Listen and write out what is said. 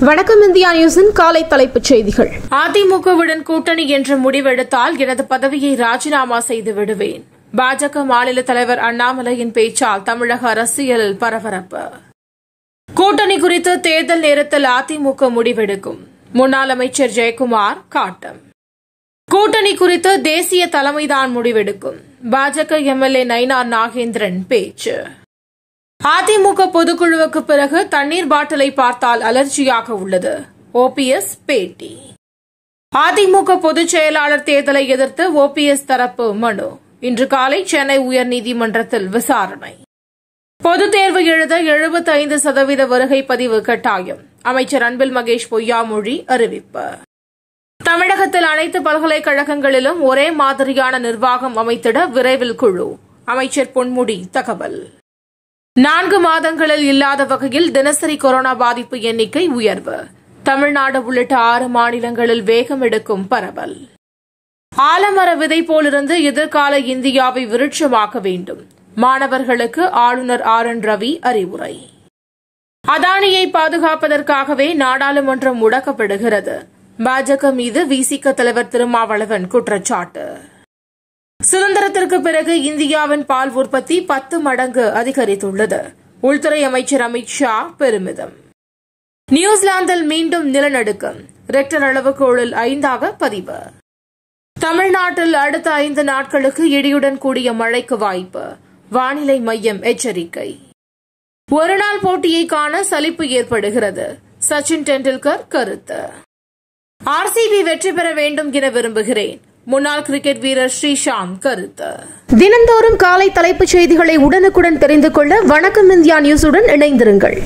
வணக்கம் இந்தியா நியூஸின் காலை தலைப்புச் செய்திகள். அதிமுகவுடன் கூட்டணி என்று முடிவெடுத்தால் எனது பதவியை ராஜினாமா செய்து விடுவேன். பாஜக மாநில தலைவர் அண்ணாமலையின் பேச்சால் தமிழக அரசியலில் பரபரப்பு. கூட்டணி குறித்து தேர்தல் நேரத்தில் அதிமுக முடிவெடுக்கும். முன்னாள் அமைச்சர் ஜெயக்குமார் காட்டம். கூட்டணி குறித்து தேசிய தலைமைதான் முடிவெடுக்கும். பாஜக எம்எல்ஏ நயினார் நாகேந்திரன் பேச்சு. அதிமுக பொதுக்குழுவுக்கு பிறகு தண்ணீர் பாட்டிலை பார்த்தால் அலர்ஜியாக உள்ளது. ஓபிஎஸ் பேட்டி. அதிமுக பொதுச் செயலாளர் தேர்தலை எதிர்த்து ஓபிஎஸ் தரப்பு மனு. இன்று காலை சென்னை உயர்நீதிமன்றத்தில் விசாரணை. பொதுத் தேர்வு எழுத எழுபத்தி ஐந்து சதவீத வருகை பதிவு கட்டாயம். அமைச்சர் அன்பில் மகேஷ் பொய்யாமொழி அறிவிப்பு. தமிழகத்தில் அனைத்து பல்கலைக்கழகங்களிலும் ஒரே மாதிரியான நிர்வாகம் அமைத்திட விரைவில் குழு. அமைச்சர் பொன்முடி தகவல். நான்கு மாதங்களில் இல்லாத வகையில் தினசரி கொரோனா பாதிப்பு எண்ணிக்கை உயர்வு. தமிழ்நாடு உள்ளிட்ட ஆறு மாநிலங்களில் வேகம் எடுக்கும் பரவல். ஆலமர விதை போலிருந்து எதிர்கால இந்தியாவை விருட்சமாக்க வேண்டும். மாணவர்களுக்கு ஆளுநர் ஆர் என் ரவி அறிவுரை. அதானியை பாதுகாப்பதற்காகவே நாடாளுமன்றம் முடக்கப்படுகிறது. பாஜக மீது விசிக தலைவர் திருமாவளவன் குற்றச்சாட்டு. சுதந்திரத்திற்கு பிறகு இந்தியாவின் பால் உற்பத்தி பத்து மடங்கு அதிகரித்துள்ளது. உள்துறை அமைச்சர் அமித் ஷா பெருமிதம். நியூசிலாந்தில் மீண்டும் நிலநடுக்கம். ரெக்டர் அளவுகோளில் ஐந்தாக பதிவு. தமிழ்நாட்டில் அடுத்த ஐந்து நாட்களுக்கு இடியுடன் கூடிய மழைக்கு வாய்ப்பு. வானிலை மையம் எச்சரிக்கை. ஒருநாள் போட்டியை காண சலிப்பு ஏற்படுகிறது. சச்சின் டெண்டுல்கர் கருத்து. ஆர்சிபி வெற்றி பெற வேண்டும் என விரும்புகிறேன். முன்னாள் கிரிக்கெட் வீரர் ஸ்ரீசாந்த் கருத்து. தினந்தோறும் காலை தலைப்புச் செய்திகளை உடனுக்குடன் தெரிந்து கொள்ள வணக்கம் இந்தியா நியூஸுடன் இணைந்திருங்கள்.